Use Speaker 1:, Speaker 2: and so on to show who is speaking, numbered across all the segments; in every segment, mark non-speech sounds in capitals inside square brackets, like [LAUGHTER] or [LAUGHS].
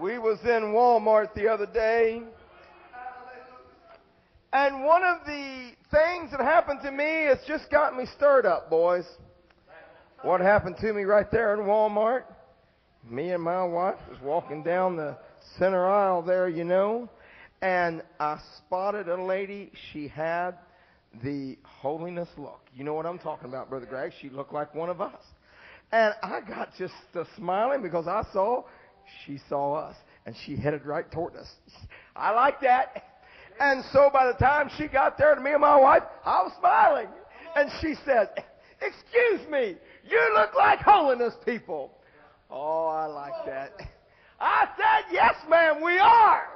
Speaker 1: We was in Walmart the other day, and one of the things that happened to me has just got me stirred up, boys. What happened to me right there in Walmart? Me and my wife was walking down the center aisle there, you know, and I spotted a lady. She had the holiness look. You know what I'm talking about, Brother Greg? She looked like one of us. And I got just uh, smiling because I saw she saw us and she headed right toward us. I like that. And so by the time she got there to me and my wife, I was smiling. And she said, Excuse me, you look like holiness people. Oh, I like that. I said, Yes, ma'am, we are.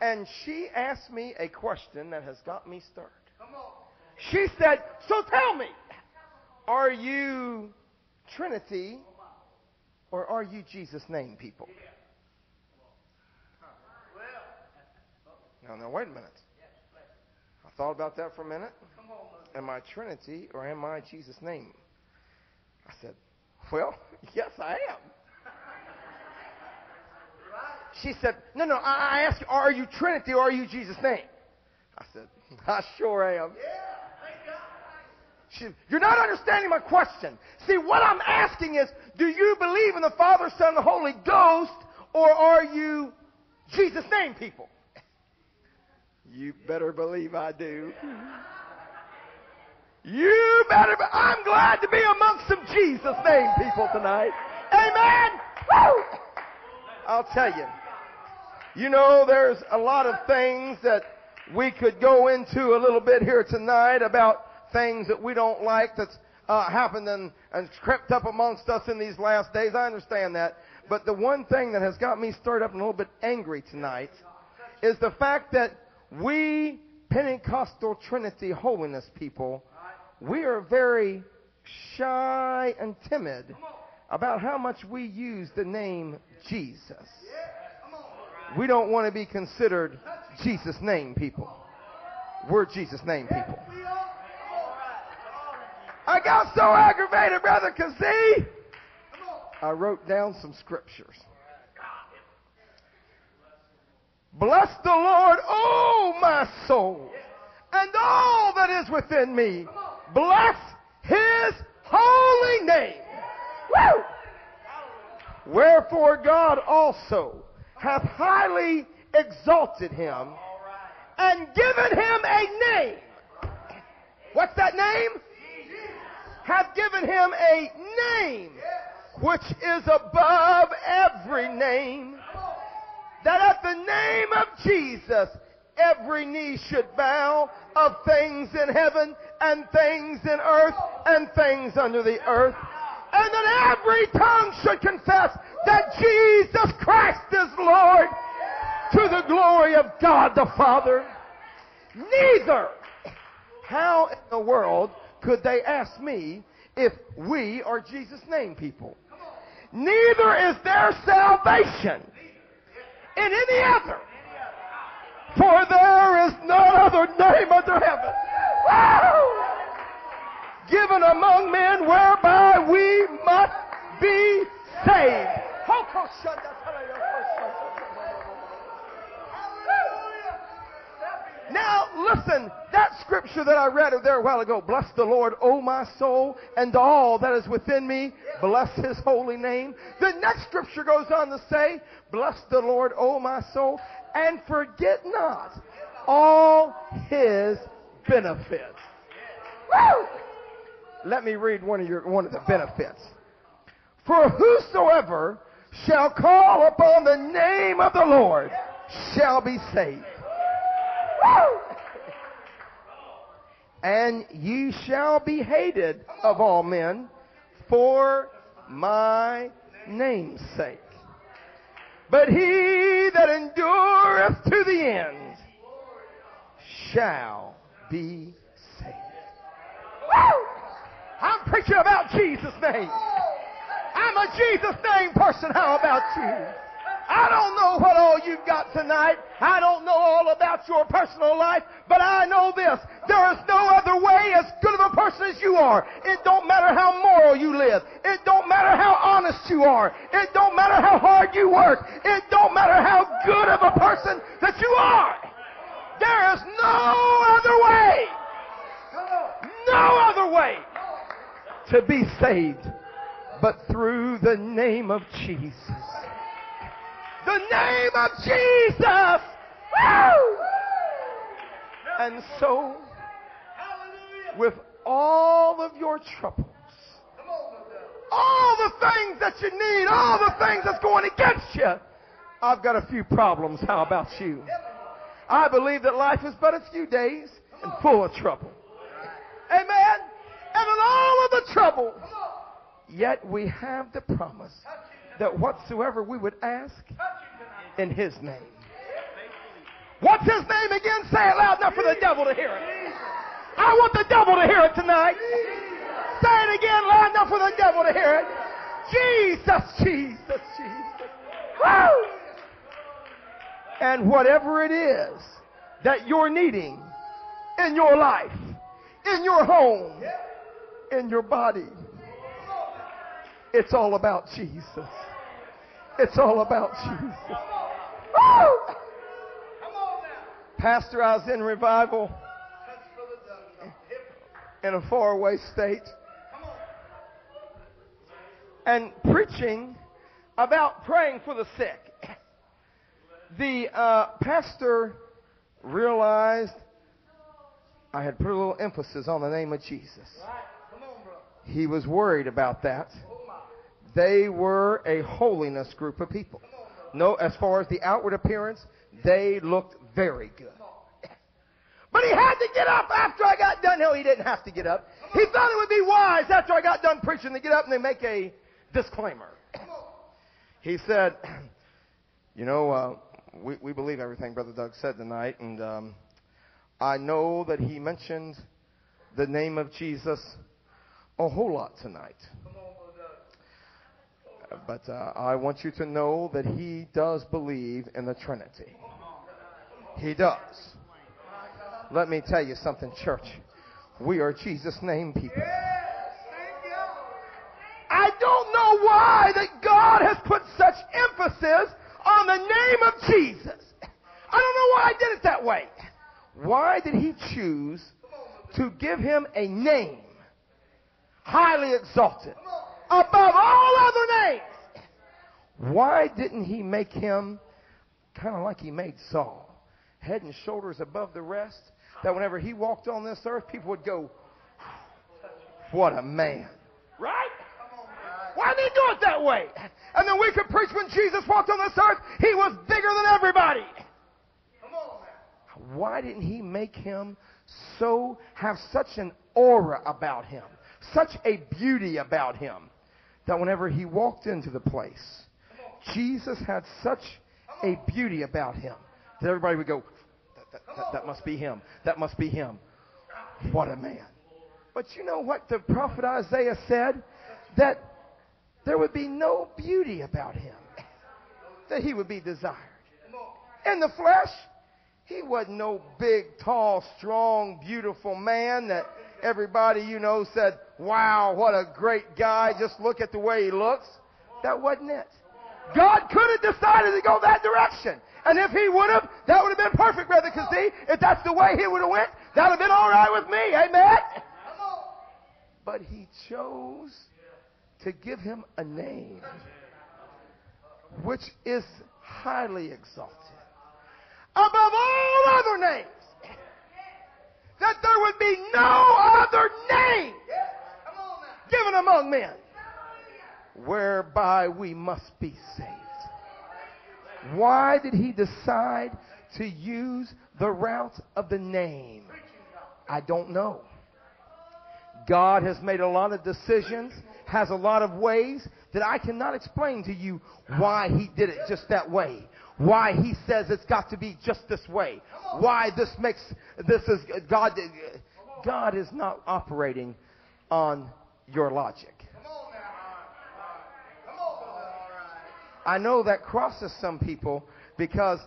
Speaker 1: And she asked me a question that has got me stirred. She said, So tell me, are you Trinity or are you Jesus' name people? Now, now, wait a minute. I thought about that for a minute. Am I Trinity or am I Jesus' name? I said, Well, [LAUGHS] yes, I am. She said, No, no, I asked you, are you Trinity or are you Jesus' name? I said, I sure am. She, you're not understanding my question. See, what I'm asking is, do you believe in the Father, Son, and the Holy Ghost, or are you Jesus' name people? [LAUGHS] You better believe I do. You better be, I'm glad to be amongst some Jesus' name people tonight. Amen. Woo! I'll tell you. You know, there's a lot of things that we could go into a little bit here tonight about things that we don't like that's uh, happened and, and crept up amongst us in these last days. I understand that. But the one thing that has got me stirred up and a little bit angry tonight is the fact that we Pentecostal Trinity holiness people, we are very shy and timid about how much we use the name Jesus. We don't want to be considered Jesus' name people. We're Jesus' name people. I got so aggravated, brother, because see, I wrote down some scriptures. Bless the Lord, oh my soul, and all that is within me. Bless his holy name. Woo! Wherefore God also hath highly exalted him and given him a name. What's that name? Hath given him a name which is above every name that at the name of Jesus, every knee should bow of things in heaven and things in earth and things under the earth. And that every tongue should confess that Jesus Christ is Lord to the glory of God the Father. Neither. How in the world could they ask me if we are Jesus' name people? Neither is there salvation in any other. For there is no other name under heaven. Woo! Given among men whereby we must be saved. Now, listen, scripture that I read there a while ago, bless the Lord, O my soul, and all that is within me, bless his holy name. The next scripture goes on to say, bless the Lord, O my soul, and forget not all his benefits. Woo! Let me read one of your one of the benefits. For whosoever shall call upon the name of the Lord shall be saved. Woo! And ye shall be hated of all men for my name's sake. But he that endureth to the end shall be saved. Woo! I'm preaching about Jesus' name. I'm a Jesus' name person. How about you? I don't know what all you've got tonight. I don't know all about your personal life, but I know this, There is no other way as good of a person as you are. It don't matter how moral you live. It don't matter how honest you are. It don't matter how hard you work. It don't matter how good of a person that you are. There is no other way. No other way to be saved but through the name of Jesus. The name of Jesus. Woo! And so, with all of your troubles, all the things that you need, all the things that's going against you, I've got a few problems. How about you? I believe that life is but a few days and full of trouble. Amen. And in all of the trouble, yet we have the promise that whatsoever we would ask in His name. What's His name again? Say it loud enough for the devil to hear it. I want the devil to hear it tonight. Say it again loud enough for the devil to hear it. Jesus, Jesus, Jesus. Woo! And whatever it is that you're needing in your life, in your home, in your body, it's all about Jesus. It's all about Jesus. Woo! Pastor, I was in revival in a faraway state and preaching about praying for the sick. The uh, pastor realized I had put a little emphasis on the name of Jesus. He was worried about that. They were a holiness group of people. No, as far as the outward appearance, they looked very good. But he had to get up after I got done. No, he didn't have to get up. He thought it would be wise after I got done preaching to get up and they make a disclaimer. He said, [CLEARS THROAT] you know, uh, we, we believe everything Brother Doug said tonight, and um, I know that he mentioned the name of Jesus a whole lot tonight. But uh, I want you to know that he does believe in the Trinity. He does. Let me tell you something, church. We are Jesus' name people. I don't know why that God has put such emphasis on the name of Jesus. I don't know why I did it that way. Why did he choose to give him a name highly exalted above all other names? Why didn't he make him kind of like he made Saul, head and shoulders above the rest? That whenever he walked on this earth, people would go, What a man. Right? Why did he do it that way? And then we could preach when Jesus walked on this earth, he was bigger than everybody. Why didn't he make him so, have such an aura about him, such a beauty about him, that whenever he walked into the place, Jesus had such a beauty about him that everybody would go, that, that, that, that must be him. That must be him. What a man. But you know what the prophet Isaiah said? That there would be no beauty about him, that he would be desired. In the flesh, he wasn't no big, tall, strong, beautiful man that everybody, you know, said, wow, what a great guy. Just look at the way he looks. That wasn't it. God could have decided to go that direction. And if he would have, that would have been perfect, brother. See, if that's the way he would have went, that would have been all right with me. Amen. But he chose to give him a name which is highly exalted above all other names. That there would be no other name given among men whereby we must be saved. Why did he decide to use the route of the name? I don't know. God has made a lot of decisions, has a lot of ways that I cannot explain to you why he did it just that way. Why he says it's got to be just this way. Why this makes, this is, God, God is not operating on your logic. I know that crosses some people because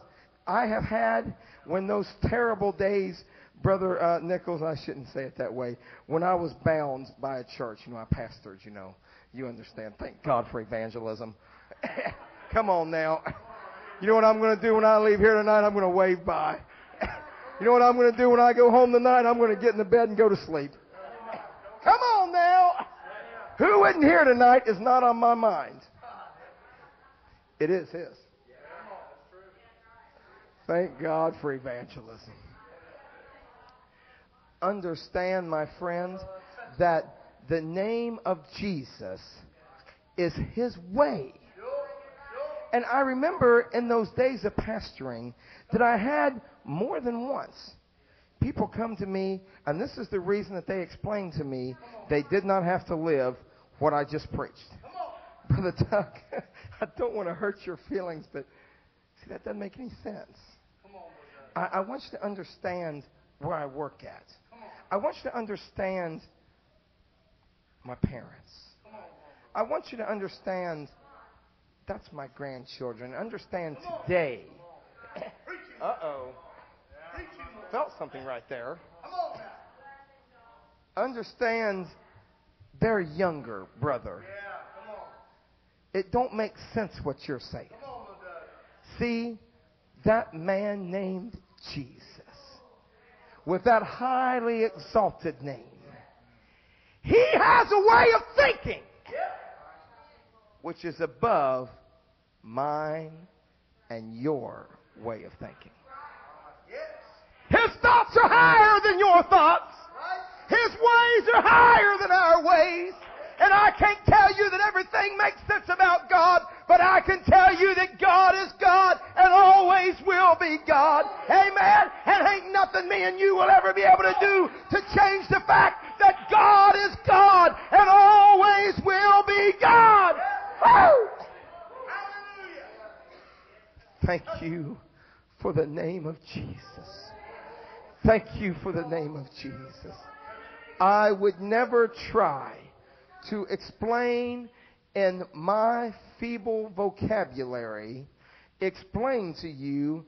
Speaker 1: I have had, when those terrible days Brother uh, Nichols, I shouldn't say it that way. When I was bound by a church, you know, I pastored, you know, you understand. Thank God for evangelism. [LAUGHS] Come on now. You know what I'm going to do when I leave here tonight? I'm going to wave by. [LAUGHS] You know what I'm going to do when I go home tonight? I'm going to get in the bed and go to sleep. Who isn't here tonight is not on my mind. It is His. Thank God for evangelism. Understand, my friend, that the name of Jesus is His way. And I remember in those days of pastoring that I had more than once people come to me, and this is the reason that they explained to me they did not have to live what I just preached. Brother Doug, [LAUGHS] I don't want to hurt your feelings, but see, that doesn't make any sense. I, I want you to understand where I work at. I want you to understand my parents. I want you to understand that's my grandchildren. Understand today. Uh oh. Felt something right there. Understand their younger brother. It don't make sense what you're saying. See, that man named Jesus, with that highly exalted name, he has a way of thinking which is above mine and your way of thinking. His thoughts are higher than your thoughts. His ways are higher than our ways. And I can't tell you that everything makes sense about God, but I can tell you that God is God and always will be God. Amen. And ain't nothing me and you will ever be able to do to change the fact that God is God and always will be God. Woo! Thank you for the name of Jesus. Thank you for the name of Jesus. I would never try to explain in my feeble vocabulary, explain to you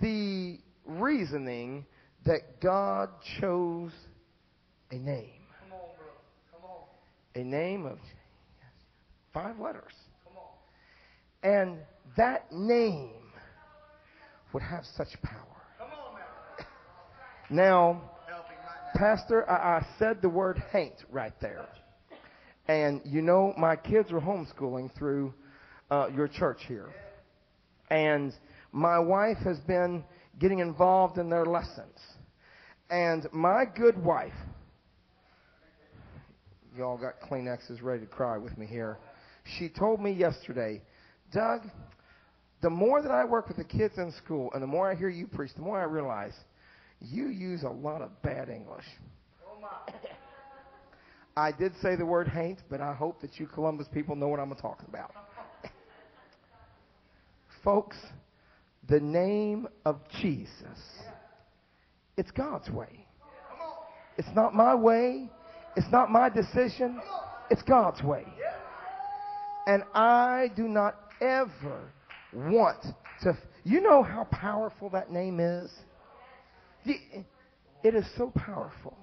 Speaker 1: the reasoning that God chose a name.
Speaker 2: Come on, brother. Come on.
Speaker 1: A name of five letters. And that name would have such power.
Speaker 2: Come on now.
Speaker 1: Pastor, I, I said the word haint right there. And you know, my kids are homeschooling through uh, your church here. And my wife has been getting involved in their lessons. And my good wife, y'all got Kleenexes ready to cry with me here. She told me yesterday, Doug, the more that I work with the kids in school and the more I hear you preach, the more I realize you use a lot of bad English.
Speaker 2: Oh. [LAUGHS]
Speaker 1: I did say the word haint, but I hope that you Columbus people know what I'm talking about. [LAUGHS] Folks, the name of Jesus, it's God's way. It's not my way. It's not my decision. It's God's way. And I do not ever want to. You know how powerful that name is? The- It is so powerful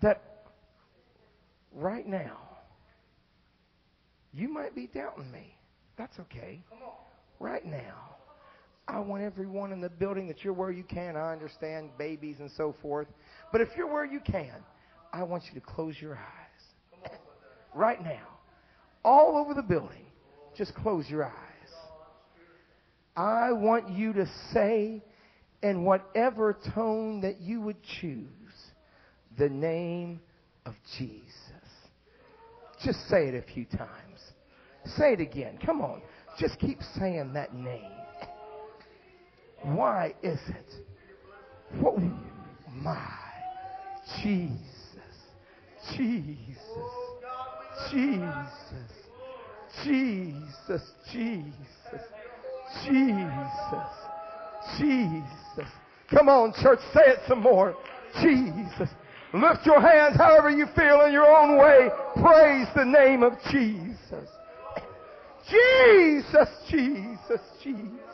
Speaker 1: that right now, you might be doubting me. That's okay. Right now, I want everyone in the building that you're where you can. I understand babies and so forth. But if you're where you can, I want you to close your eyes. [LAUGHS] Right now, all over the building, just close your eyes. I want you to say, in whatever tone that you would choose, the name of Jesus. Just say it a few times. Say it again. Come on. Just keep saying that name. Why is it? What? My Jesus. Jesus. Jesus. Jesus. Jesus. Jesus. Jesus. Come on, church, say it some more. Jesus. Lift your hands however you feel in your own way. Praise the name of Jesus. Jesus, Jesus, Jesus.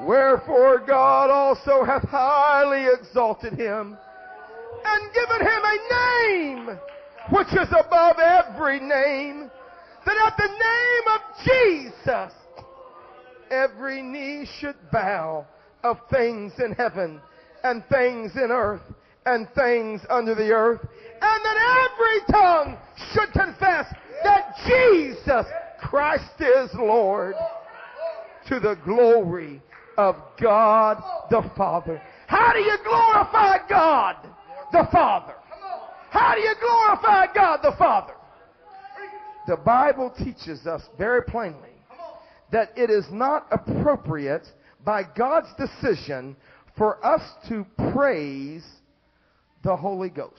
Speaker 1: Wherefore God also hath highly exalted him and given him a name which is above every name, that at the name of Jesus every knee should bow of things in heaven and things in earth and things under the earth, and that every tongue should confess that Jesus Christ is Lord to the glory of God the Father. How do you glorify God the Father? How do you glorify God the Father? The Bible teaches us very plainly that it is not appropriate by God's decision for us to praise the Holy Ghost.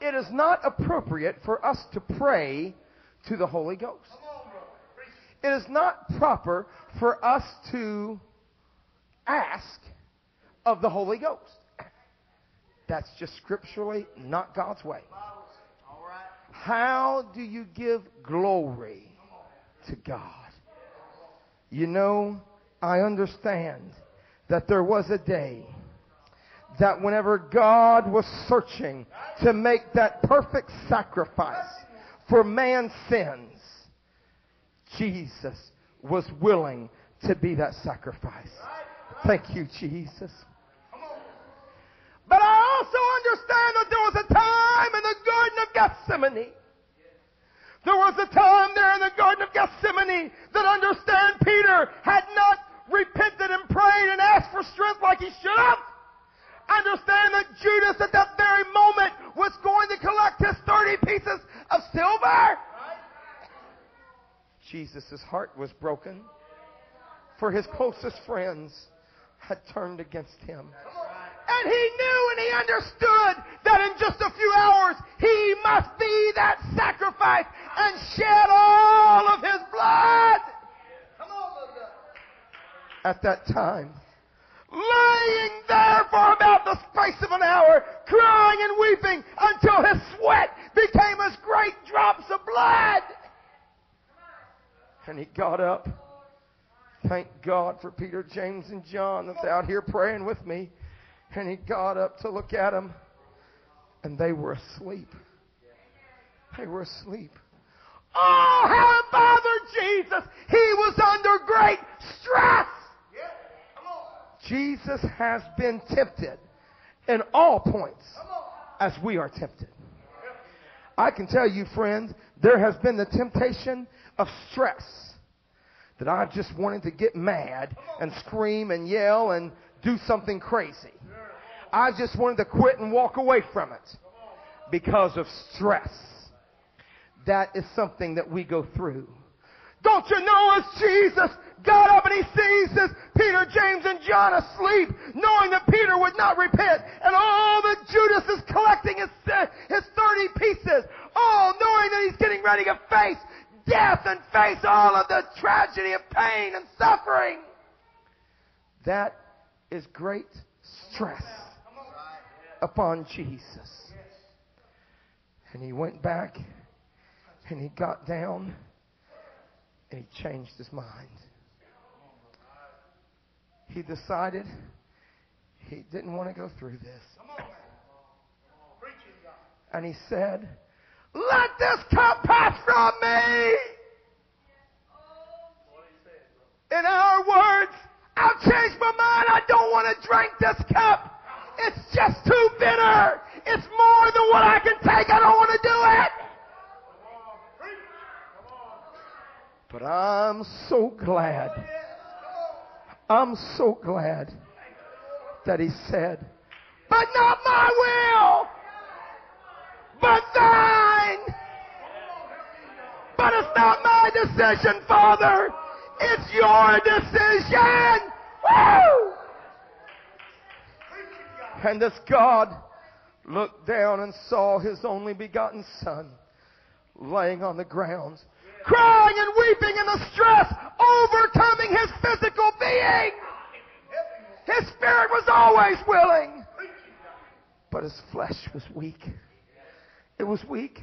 Speaker 1: It is not appropriate for us to pray to the Holy Ghost. It is not proper for us to ask of the Holy Ghost. That's just scripturally not God's way. How do you give glory to God? You know, I understand that there was a day that whenever God was searching to make that perfect sacrifice for man's sins, Jesus was willing to be that sacrifice. Thank you, Jesus. But I also understand that there was a time Gethsemane. There was a time there in the Garden of Gethsemane that understand Peter had not repented and prayed and asked for strength like he should have. Understand that Judas at that very moment was going to collect his 30 pieces of silver. Jesus' heart was broken, for his closest friends had turned against him. And he knew and he understood that in just a few hours he must be that sacrifice and shed all of his blood.
Speaker 2: Come on.
Speaker 1: At that time, lying there for about the space of an hour, crying and weeping until his sweat became as great drops of blood. And he got up. Thank God for Peter, James, and John that's out here praying with me. And he got up to look at them, and they were asleep. They were asleep. Oh, how it bothered Jesus! He was under great stress. Jesus has been tempted in all points as we are tempted. I can tell you, friends, there has been the temptation of stress that I just wanted to get mad and scream and yell and do something crazy. I just wanted to quit and walk away from it because of stress. That is something that we go through. Don't you know as Jesus got up and he sees this Peter, James, and John asleep, knowing that Peter would not repent, and all that Judas is collecting his, uh, his 30 pieces, all knowing that he's getting ready to face death and face all of the tragedy of pain and suffering. That is great stress upon Jesus. And he went back and he got down and he changed his mind. He decided he didn't want to go through this. And he said, Let this cup pass from me. In our words, I've changed my mind. I don't want to drink this cup. Just too bitter. It's more than what I can take. I don't want to do it. But I'm so glad. I'm so glad that he said, But not my will, but thine. But it's not my decision, Father. It's your decision. Woo! And this God looked down and saw his only begotten Son laying on the ground, crying and weeping in the stress, overcoming his physical being. His spirit was always willing, but his flesh was weak. It was weak.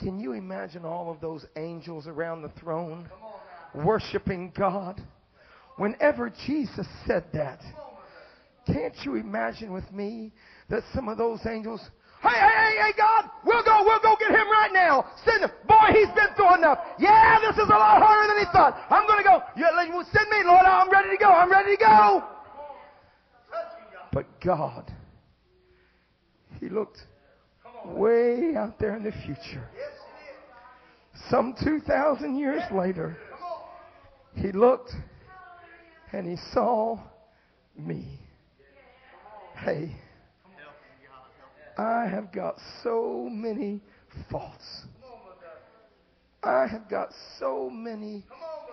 Speaker 1: Can you imagine all of those angels around the throne worshiping God? Whenever Jesus said that, can't you imagine with me that some of those angels, hey, hey, hey, hey, God, we'll go, we'll go get him right now. Send him. Boy, he's been through enough. Yeah, this is a lot harder than he thought. I'm going to go. Send me, Lord. I'm ready to go. I'm ready to go. But God, he looked way out there in the future. Some 2,000 years later, he looked and he saw me. Hey, I have got so many faults. I have got so many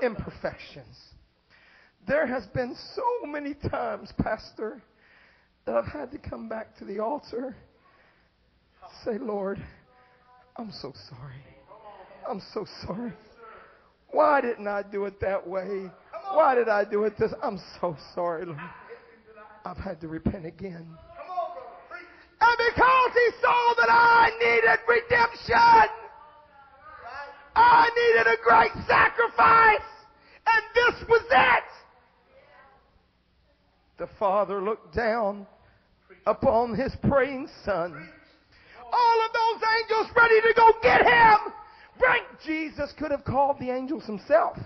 Speaker 1: imperfections. There has been so many times, Pastor, that I've had to come back to the altar, say, Lord, I'm so sorry. I'm so sorry. Why didn't I do it that way? Why did I do it this? I'm so sorry, Lord. I've had to repent again. And because he saw that I needed redemption, I needed a great sacrifice, and this was it. The Father looked down upon his praying son. All of those angels ready to go get him. Bring Jesus could have called the angels himself.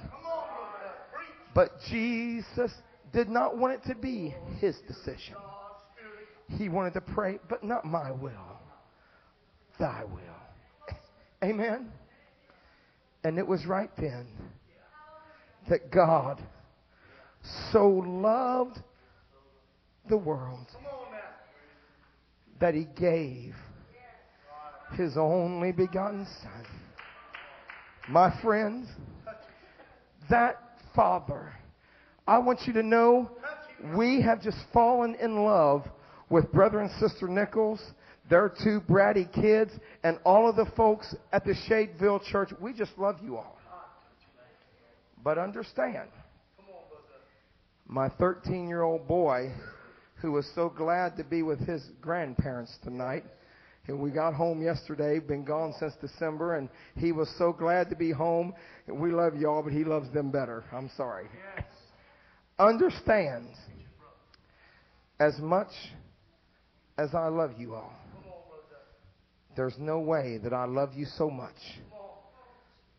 Speaker 1: But Jesus did not want it to be his decision. He wanted to pray, but not my will, thy will. Amen. And it was right then that God so loved the world that he gave his only begotten son. My friends, that father, I want you to know we have just fallen in love with brother and sister Nichols, their two bratty kids, and all of the folks at the Shadeville Church. We just love you all. But understand, my 13 year old boy, who was so glad to be with his grandparents tonight, and we got home yesterday, been gone since December, and he was so glad to be home. We love y'all, but he loves them better. I'm sorry. Yes. Understand, as much as I love you all, there's no way that I love you so much.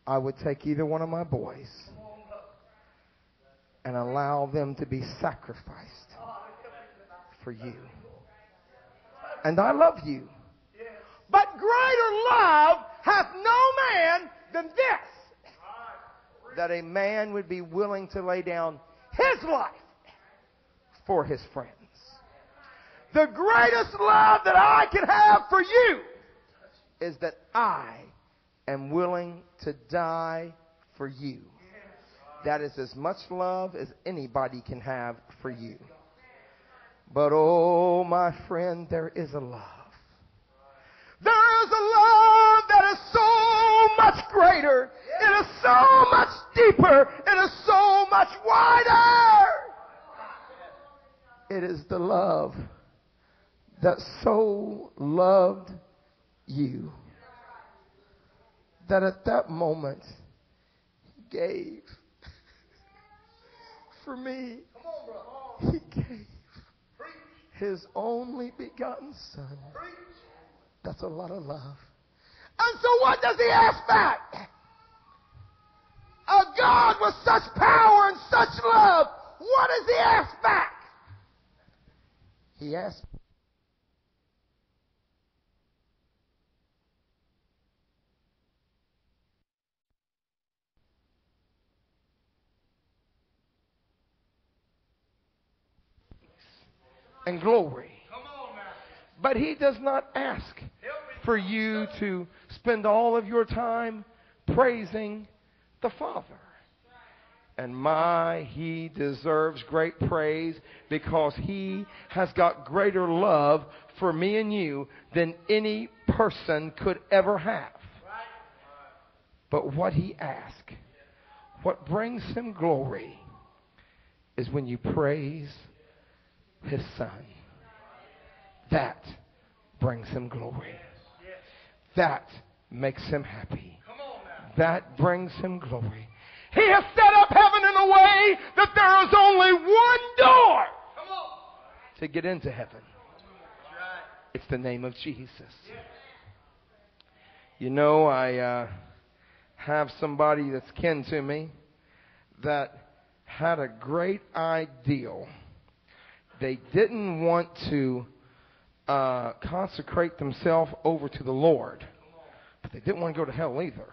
Speaker 1: I would take either one of my boys and allow them to be sacrificed for you. And I love you. But greater love hath no man than this, that a man would be willing to lay down his life for his friends. The greatest love that I can have for you is that I am willing to die for you. That is as much love as anybody can have for you. But oh, my friend, there is a love there is a love that is so much greater. It is so much deeper. It is so much wider. It is the love that so loved you that at that moment he gave for me. He gave his only begotten son. That's a lot of love. And so what does he ask back? A God with such power and such love, what does he ask back? He asks and glory. But he does not ask for you to spend all of your time praising the Father. And my, he deserves great praise because he has got greater love for me and you than any person could ever have. But what he asks, what brings him glory, is when you praise his son. That brings him glory. That makes him happy. That brings him glory. He has set up heaven in a way that there is only one door to get into heaven. It's the name of Jesus. You know, I uh, have somebody that's kin to me that had a great ideal. They didn't want to uh, consecrate themselves over to the Lord, but they didn't want to go to hell either.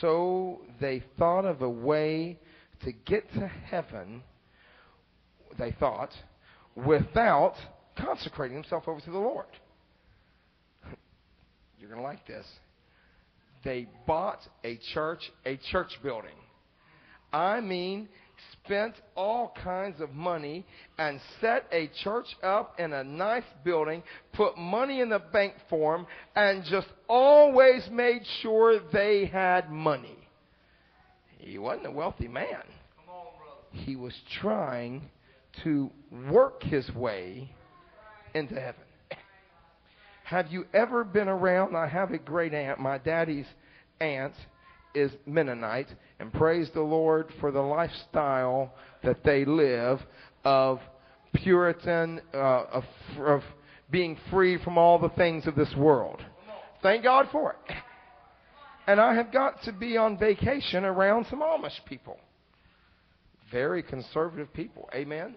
Speaker 1: So they thought of a way to get to heaven, they thought, without consecrating themselves over to the Lord. [LAUGHS] You're going to like this. They bought a church, a church building. I mean, spent all kinds of money and set a church up in a nice building, put money in the bank for them, and just always made sure they had money. He wasn't a wealthy man.
Speaker 2: Come on, brother.
Speaker 1: He was trying to work his way into heaven. Have you ever been around? I have a great aunt. My daddy's aunt is Mennonite, and praise the Lord for the lifestyle that they live of Puritan, uh, of, of being free from all the things of this world. Thank God for it. And I have got to be on vacation around some Amish people. Very conservative people. Amen.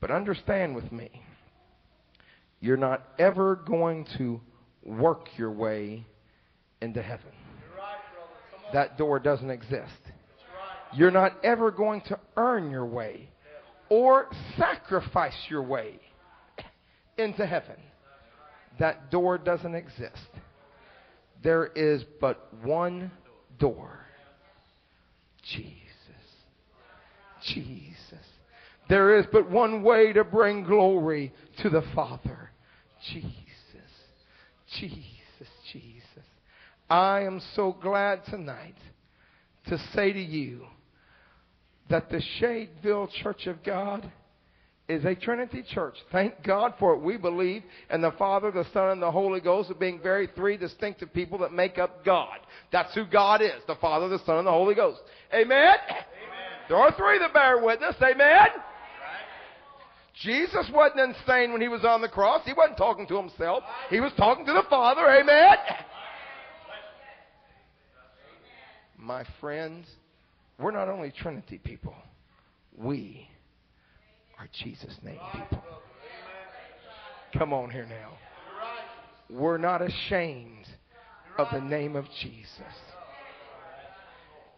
Speaker 1: But understand with me, you're not ever going to work your way into heaven.
Speaker 2: You're right, brother. Come on.
Speaker 1: That door doesn't exist. You're not ever going to earn your way or sacrifice your way into heaven. That door doesn't exist. There is but one door Jesus. Jesus. There is but one way to bring glory to the Father Jesus. Jesus. Jesus. I am so glad tonight to say to you that the Shadeville Church of God is a Trinity church. Thank God for it. We believe in the Father, the Son, and the Holy Ghost of being very three distinctive people that make up God. That's who God is. The Father, the Son, and the Holy Ghost. Amen?
Speaker 2: Amen.
Speaker 1: There are three that bear witness. Amen?
Speaker 2: Right.
Speaker 1: Jesus wasn't insane when he was on the cross. He wasn't talking to himself. He was talking to the Father. Amen? My friends, we're not only Trinity people. We are Jesus' name people. Come on here now. We're not ashamed of the name of Jesus.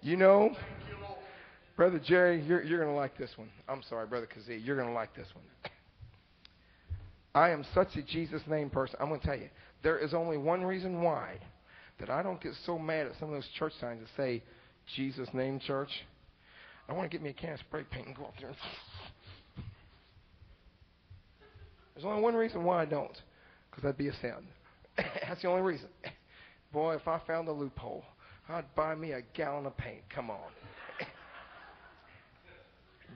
Speaker 1: You know, Brother Jerry, you're, you're going to like this one. I'm sorry, Brother Kazee, you're going to like this one. I am such a Jesus name person. I'm going to tell you, there is only one reason why that I don't get so mad at some of those church signs that say Jesus name church. I want to get me a can of spray paint and go up there. and- [LAUGHS] There's only one reason why I don't, because that'd be a sin. [LAUGHS] That's the only reason. Boy, if I found a loophole, I'd buy me a gallon of paint. Come on. [LAUGHS]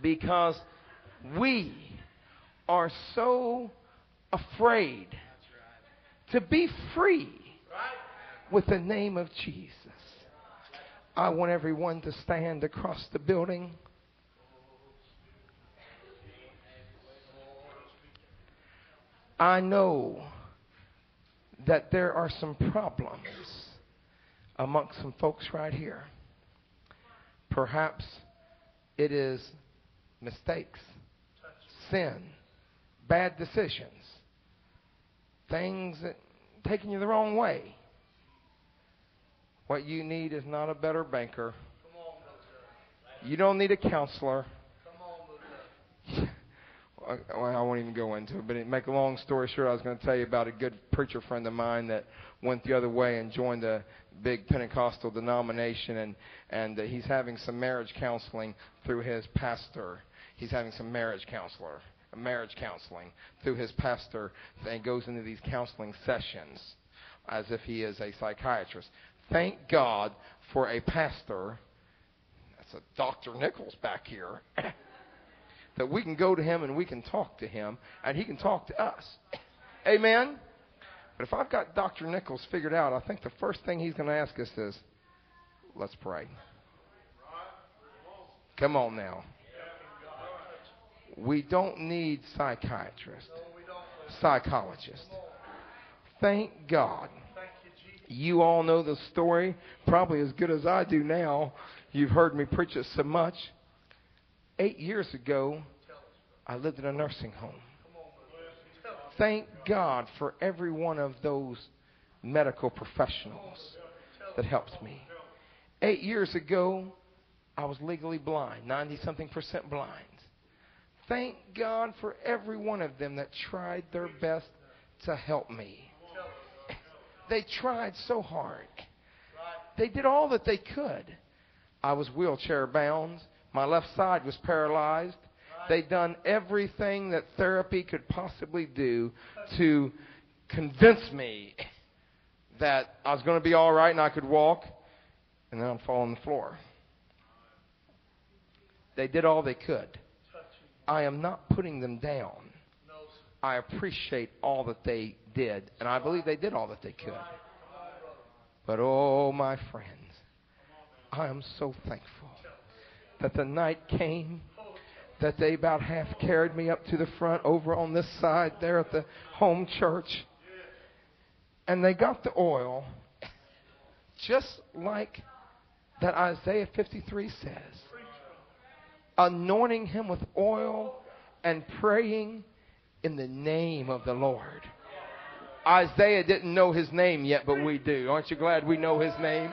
Speaker 1: because we are so afraid to be free with the name of Jesus. I want everyone to stand across the building. I know that there are some problems amongst some folks right here. Perhaps it is mistakes, sin, bad decisions, things that taking you the wrong way. What you need is not a better banker. You don't need a counselor. [LAUGHS] Well, I won't even go into it, but to make a long story short, I was going to tell you about a good preacher friend of mine that went the other way and joined a big Pentecostal denomination, and and uh, he's having some marriage counseling through his pastor. He's having some marriage counselor, marriage counseling through his pastor, and goes into these counseling sessions as if he is a psychiatrist. Thank God for a pastor. That's a Dr. Nichols back here. [LAUGHS] that we can go to him and we can talk to him and he can talk to us. Amen. But if I've got Dr. Nichols figured out, I think the first thing he's going to ask us is, let's pray. Come on now. We don't need psychiatrists, psychologists. Thank God. You all know the story, probably as good as I do now. You've heard me preach it so much. Eight years ago, I lived in a nursing home. Thank God for every one of those medical professionals that helped me. Eight years ago, I was legally blind, 90 something percent blind. Thank God for every one of them that tried their best to help me. They tried so hard. They did all that they could. I was wheelchair bound. My left side was paralyzed. They'd done everything that therapy could possibly do to convince me that I was going to be all right and I could walk, and then I'd fall on the floor. They did all they could. I am not putting them down. I appreciate all that they did, and I believe they did all that they could. But oh, my friends, I am so thankful that the night came that they about half carried me up to the front over on this side there at the home church. And they got the oil just like that Isaiah 53 says. Anointing him with oil and praying in the name of the Lord. Isaiah didn't know his name yet, but we do. Aren't you glad we know his name?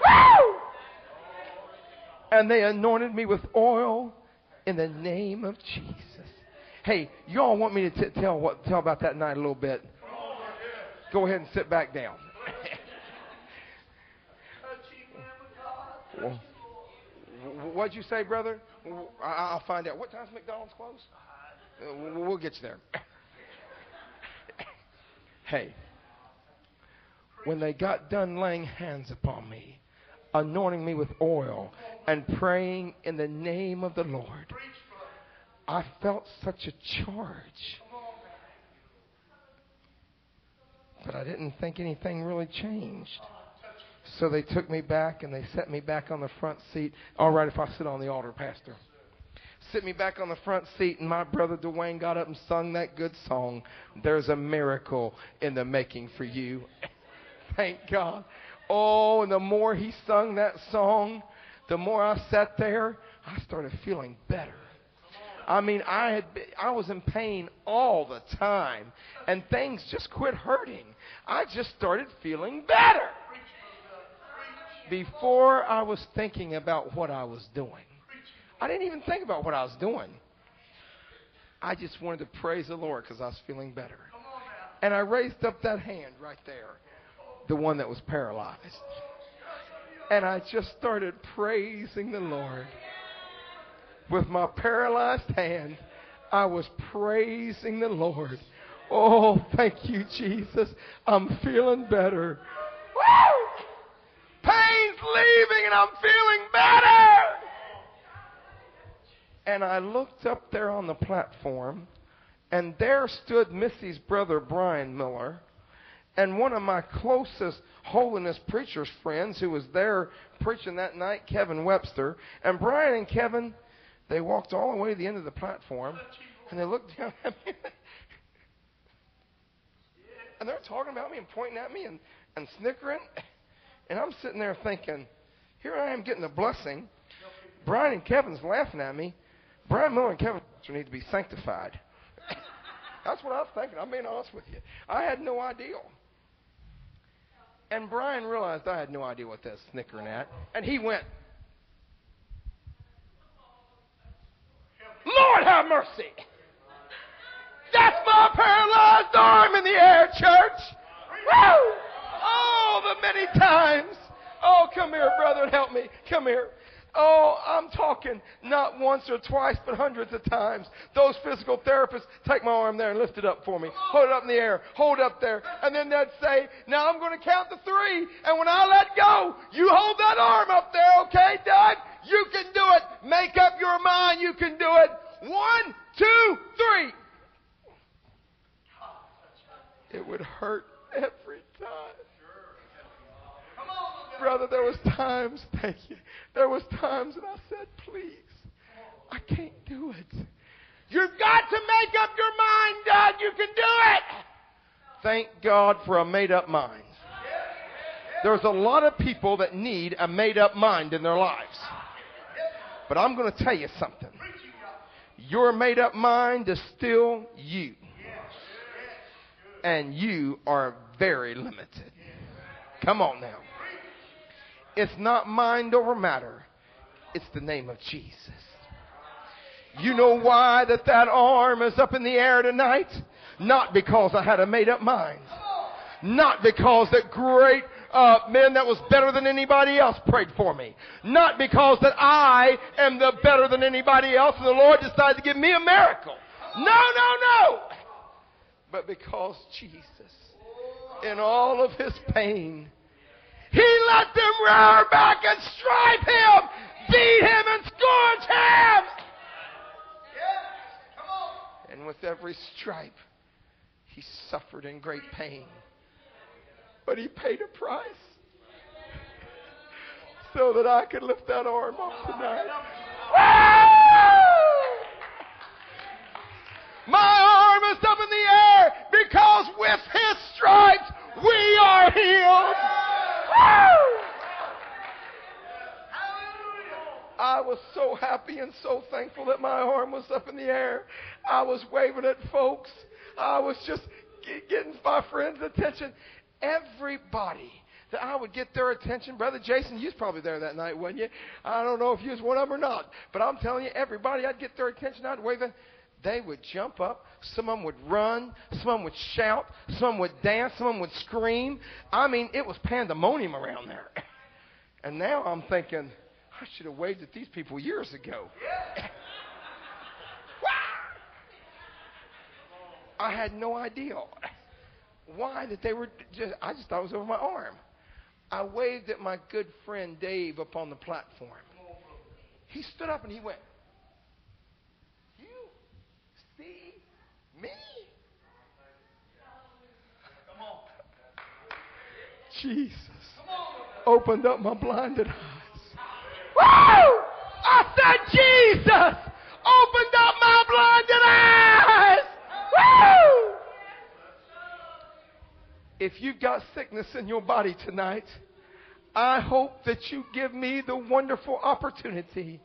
Speaker 1: Woo! And they anointed me with oil in the name of Jesus. Hey, y'all want me to t- tell what tell about that night a little bit? Go ahead and sit back down. [LAUGHS] What'd you say, brother? I'll find out. What time's McDonald's close? Uh, we'll get you there. Hey, when they got done laying hands upon me, anointing me with oil, and praying in the name of the Lord, I felt such a charge. But I didn't think anything really changed. So they took me back and they set me back on the front seat. All right, if I sit on the altar, Pastor. Sit me back on the front seat, and my brother Dwayne got up and sung that good song. There's a miracle in the making for you. [LAUGHS] Thank God. Oh, and the more he sung that song, the more I sat there, I started feeling better. I mean, I had I was in pain all the time, and things just quit hurting. I just started feeling better before I was thinking about what I was doing. I didn't even think about what I was doing. I just wanted to praise the Lord because I was feeling better. And I raised up that hand right there, the one that was paralyzed. And I just started praising the Lord. With my paralyzed hand, I was praising the Lord. Oh, thank you, Jesus. I'm feeling better. Woo! Pain's leaving and I'm feeling better. And I looked up there on the platform, and there stood Missy's brother, Brian Miller, and one of my closest holiness preachers friends who was there preaching that night, Kevin Webster. And Brian and Kevin, they walked all the way to the end of the platform, and they looked down at me. [LAUGHS] and they're talking about me and pointing at me and, and snickering. And I'm sitting there thinking, here I am getting a blessing. Brian and Kevin's laughing at me. Brian Miller and Kevin need to be sanctified. [COUGHS] That's what I was thinking. I'm being honest with you. I had no idea. And Brian realized I had no idea what that's snickering at. And he went, Lord have mercy. That's my paralyzed arm in the air, church. Woo! Oh, the many times. Oh, come here, brother, and help me. Come here. Oh, I'm talking not once or twice, but hundreds of times. Those physical therapists take my arm there and lift it up for me. Hold it up in the air. Hold it up there. And then they'd say, now I'm going to count to three. And when I let go, you hold that arm up there, okay, Doug? You can do it. Make up your mind. You can do it. One, two, three. it would hurt every time. Brother, there was times, [LAUGHS] thank you. There was times that I said, please, I can't do it. You've got to make up your mind, Doug. You can do it. Thank God for a made up mind. There's a lot of people that need a made up mind in their lives. But I'm going to tell you something. Your made up mind is still you. And you are very limited. Come on now. It's not mind over matter. It's the name of Jesus. You know why that that arm is up in the air tonight? Not because I had a made up mind. Not because that great uh, men that was better than anybody else prayed for me. Not because that I am the better than anybody else and the Lord decided to give me a miracle. No, no, no. But because Jesus, in all of his pain, he let them rear back and stripe him, beat him and scourge him. And with every stripe, he suffered in great pain. But he paid a price so that I could lift that arm up tonight. My arm is up in the air because with his stripes we are healed. I was so happy and so thankful that my arm was up in the air. I was waving at folks. I was just getting my friends' attention. Everybody that I would get their attention. Brother Jason, you was probably there that night, wasn't you? I don't know if you was one of them or not, but I'm telling you, everybody I'd get their attention. I'd wave them. They would jump up. Some of them would run. Some of them would shout. Some would dance. Some would scream. I mean, it was pandemonium around there. [LAUGHS] And now I'm thinking, I should have waved at these people years ago. [LAUGHS] I had no idea why that they were just, I just thought it was over my arm. I waved at my good friend Dave up on the platform. He stood up and he went, You see me? Jesus opened up my blinded eyes. Woo! I said, Jesus opened up my blinded eyes. Woo! If you've got sickness in your body tonight, I hope that you give me the wonderful opportunity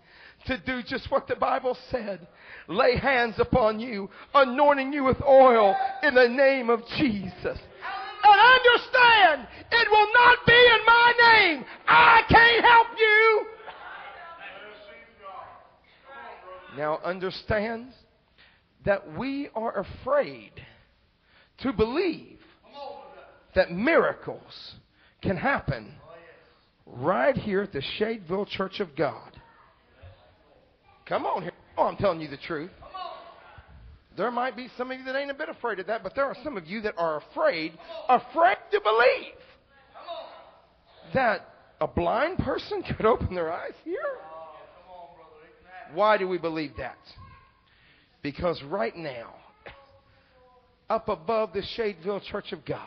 Speaker 1: to do just what the Bible said. Lay hands upon you, anointing you with oil in the name of Jesus. And understand, it will not be in my name. I can't help you. Now understand that we are afraid to believe that miracles can happen oh, right here at the Shadeville Church of God. Come on here. Oh, I'm telling you the truth. There might be some of you that ain't a bit afraid of that, but there are some of you that are afraid, afraid to believe that a blind person [LAUGHS] could open their eyes here. Why do we believe that? Because right now, up above the Shadeville Church of God,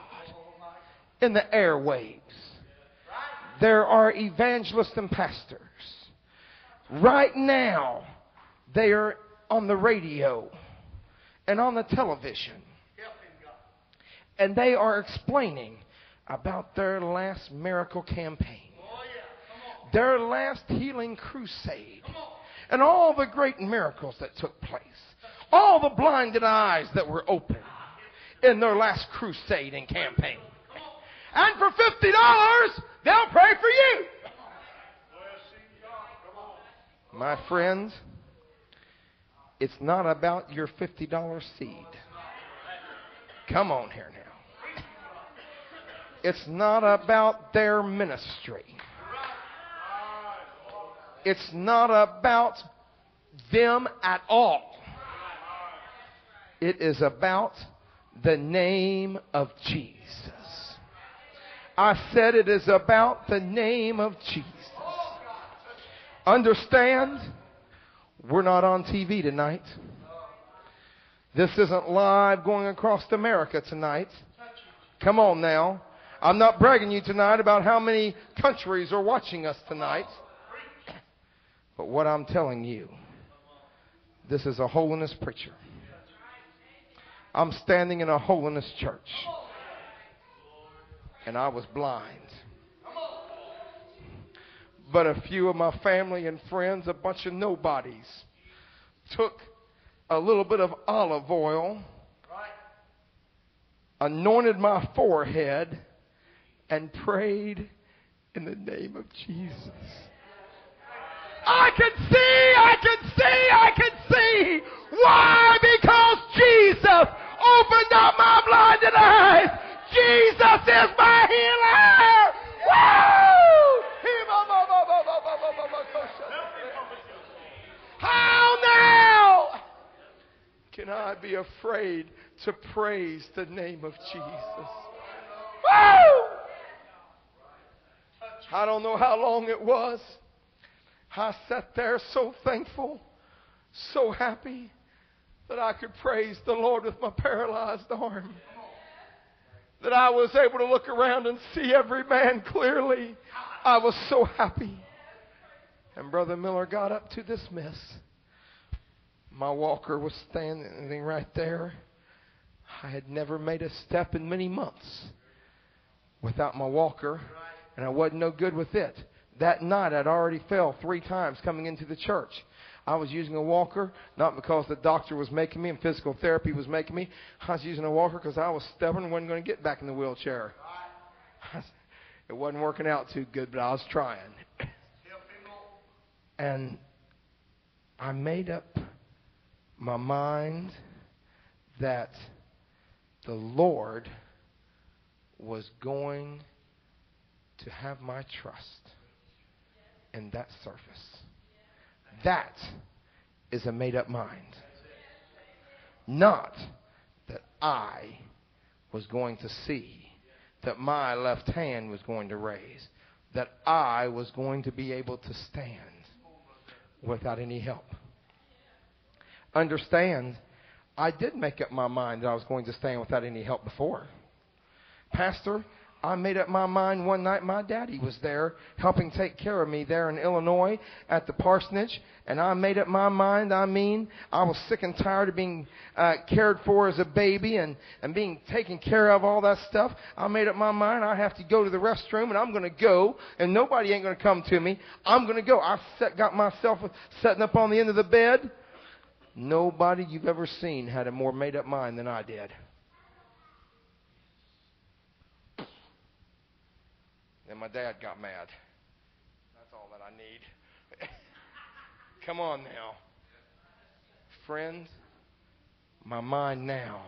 Speaker 1: in the airwaves, there are evangelists and pastors. Right now, they are on the radio and on the television. And they are explaining about their last miracle campaign, their last healing crusade, and all the great miracles that took place, all the blinded eyes that were opened in their last crusade and campaign. And for $50, they'll pray for you. My friends, it's not about your $50 seed. Come on here now. It's not about their ministry. It's not about them at all. It is about the name of Jesus. I said it is about the name of Jesus. Understand? We're not on TV tonight. This isn't live going across America tonight. Come on now. I'm not bragging you tonight about how many countries are watching us tonight. But what I'm telling you, this is a holiness preacher. I'm standing in a holiness church. And I was blind. But a few of my family and friends, a bunch of nobodies, took a little bit of olive oil, anointed my forehead, and prayed in the name of Jesus. I can see, I can see, I can see. Why? Because Jesus opened up my blinded eyes. Jesus is my healer. Can I be afraid to praise the name of Jesus? Woo! I don't know how long it was. I sat there so thankful, so happy that I could praise the Lord with my paralyzed arm. That I was able to look around and see every man clearly. I was so happy. And Brother Miller got up to dismiss. My walker was standing right there. I had never made a step in many months without my walker, and I wasn't no good with it. That night I'd already fell three times coming into the church. I was using a walker, not because the doctor was making me and physical therapy was making me. I was using a walker because I was stubborn and wasn't going to get back in the wheelchair. It wasn't working out too good, but I was trying. And I made up my mind that the Lord was going to have my trust in that surface. That is a made up mind. Not that I was going to see, that my left hand was going to raise, that I was going to be able to stand without any help. Understand, I did make up my mind that I was going to stand without any help before. Pastor, I made up my mind one night. My daddy was there helping take care of me there in Illinois at the parsonage. And I made up my mind. I mean, I was sick and tired of being uh, cared for as a baby and, and being taken care of, all that stuff. I made up my mind. I have to go to the restroom and I'm going to go and nobody ain't going to come to me. I'm going to go. I set, got myself setting up on the end of the bed. Nobody you've ever seen had a more made up mind than I did. Then my dad got mad. That's all that I need. [LAUGHS] Come on now. Friends, my mind now,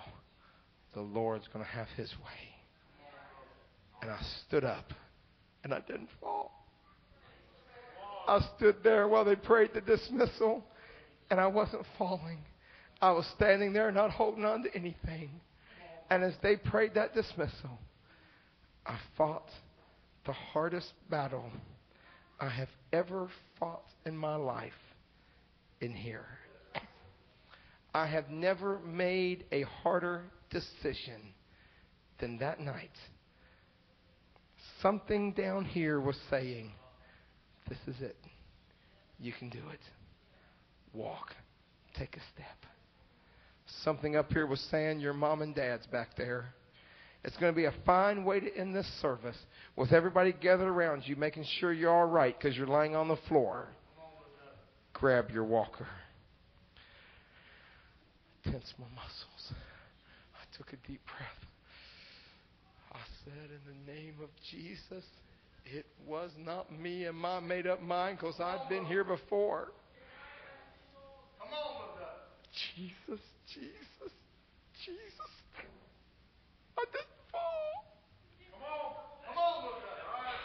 Speaker 1: the Lord's going to have his way. And I stood up and I didn't fall. I stood there while they prayed the dismissal and I wasn't falling. I was standing there not holding on to anything. And as they prayed that dismissal, I fought the hardest battle I have ever fought in my life in here. I have never made a harder decision than that night. Something down here was saying, This is it. You can do it. Walk. Take a step. Something up here was saying, Your mom and dad's back there. It's going to be a fine way to end this service with everybody gathered around you, making sure you're all right because you're lying on the floor. Grab your walker. Tense my muscles. I took a deep breath. I said, In the name of Jesus, it was not me and my made up mind because I'd been here before. Jesus, Jesus, Jesus. I didn't fall.
Speaker 2: Come on. Come on, brother. All right.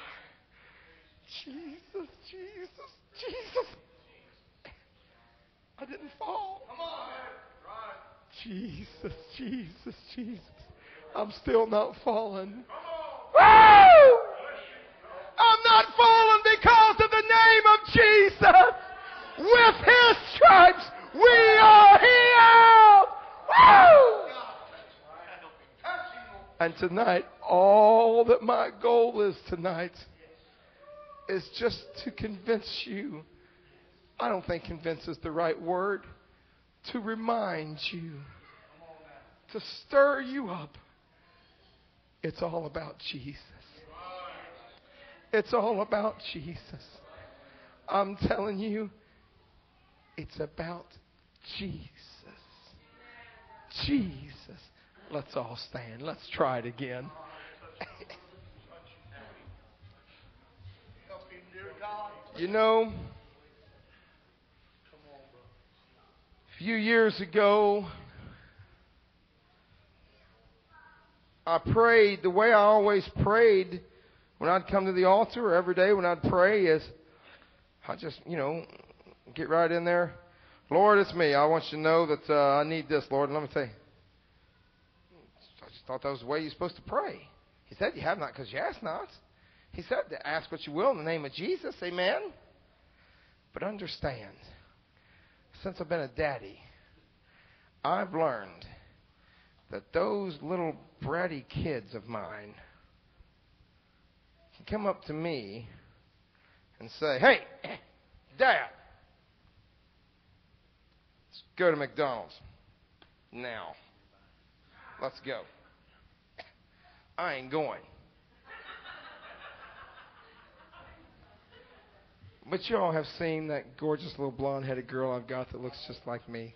Speaker 1: Jesus, Jesus, Jesus. I didn't fall.
Speaker 2: Come on. Right.
Speaker 1: Jesus, Jesus, Jesus. I'm still not falling. Woo! I'm not falling because of the name of Jesus. With his stripes, we are healed. Woo! And tonight, all that my goal is tonight is just to convince you. I don't think convince is the right word. To remind you, to stir you up. It's all about Jesus. It's all about Jesus. I'm telling you, it's about Jesus. Jesus. Let's all stand. Let's try it again. [LAUGHS] you know, a few years ago, I prayed the way I always prayed when I'd come to the altar every day when I'd pray is I just, you know, get right in there. Lord, it's me. I want you to know that uh, I need this, Lord. And let me say, I just thought that was the way you're supposed to pray. He said, You have not because you ask not. He said, to Ask what you will in the name of Jesus. Amen. But understand, since I've been a daddy, I've learned that those little bratty kids of mine can come up to me and say, Hey, [CLEARS THROAT] Dad, go to McDonald's now. Let's go. I ain't going. But you all have seen that gorgeous little blonde headed girl I've got that looks just like me.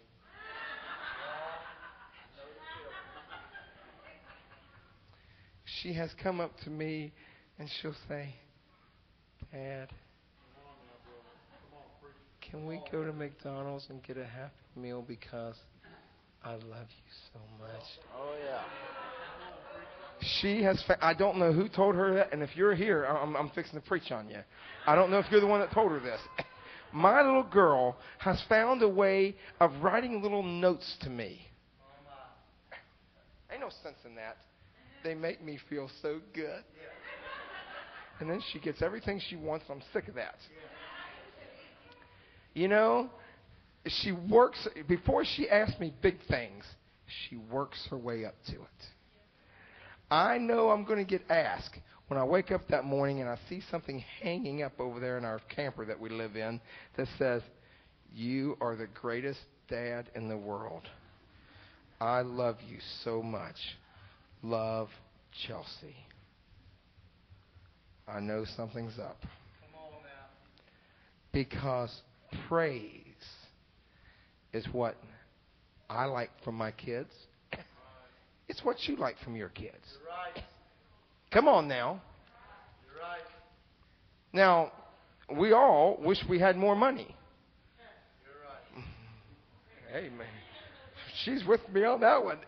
Speaker 1: She has come up to me and she'll say, Dad, can we go to McDonald's and get a happy meal because I love you so much?
Speaker 3: Oh yeah.
Speaker 1: She has. Fa- I don't know who told her that, and if you're here, I'm, I'm fixing to preach on you. I don't know if you're the one that told her this. [LAUGHS] My little girl has found a way of writing little notes to me. Ain't no sense in that. They make me feel so good. And then she gets everything she wants. I'm sick of that. You know, she works, before she asks me big things, she works her way up to it. I know I'm going to get asked when I wake up that morning and I see something hanging up over there in our camper that we live in that says, You are the greatest dad in the world. I love you so much. Love, Chelsea. I know something's up. Because praise is what I like from my kids. It's what you like from your kids.
Speaker 3: Right.
Speaker 1: Come on now.
Speaker 3: Right.
Speaker 1: Now, we all wish we had more money.
Speaker 3: You're right.
Speaker 1: Amen. She's with me on that one.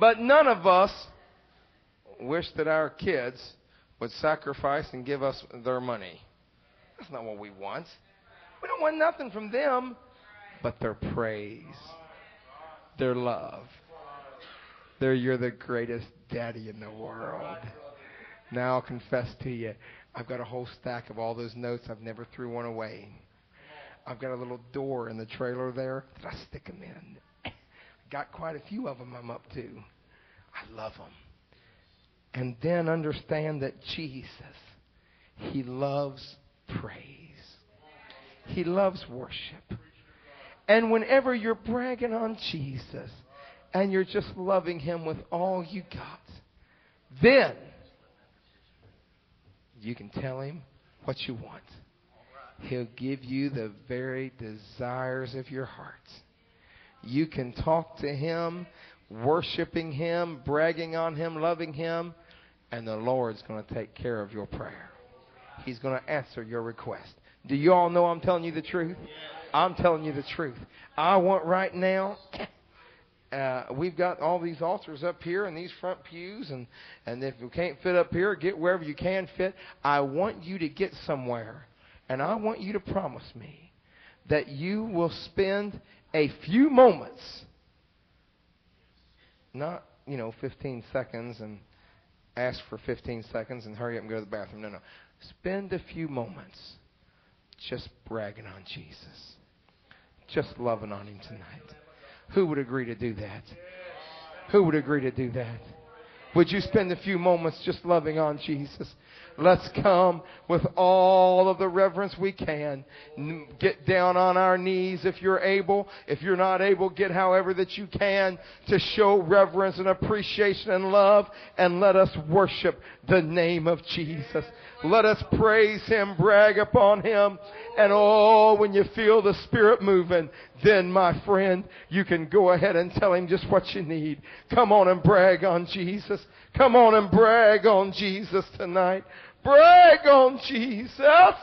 Speaker 1: but none of us wish that our kids would sacrifice and give us their money. That's not what we want. We don't want nothing from them but their praise, their love. They're, you're the greatest daddy in the world. Now I'll confess to you, I've got a whole stack of all those notes. I've never threw one away. I've got a little door in the trailer there that I stick them in. got quite a few of them I'm up to. I love them. And then understand that Jesus, He loves praise. He loves worship. And whenever you're bragging on Jesus and you're just loving Him with all you got, then you can tell Him what you want. He'll give you the very desires of your heart. You can talk to Him, worshiping Him, bragging on Him, loving Him, and the Lord's going to take care of your prayer. He's going to answer your request. Do you all know I'm telling you the truth? I'm telling you the truth. I want right now. [CLEARS THROAT] Uh, we've got all these altars up here and these front pews, and and if you can't fit up here, get wherever you can fit. I want you to get somewhere, and I want you to promise me that you will spend a few moments, not you know 15 seconds, and ask for 15 seconds and hurry up and go to the bathroom. No, no. Spend a few moments just bragging on Jesus, just loving on Him tonight. Who would agree to do that? Who would agree to do that? Would you spend a few moments just loving on Jesus? Let's come with all of the reverence we can. Get down on our knees if you're able. If you're not able, get however that you can to show reverence and appreciation and love and let us worship the name of Jesus. Let us praise Him, brag upon Him. And oh, when you feel the Spirit moving, then my friend, you can go ahead and tell Him just what you need. Come on and brag on Jesus. Come on and brag on Jesus tonight. Brag on Jesus.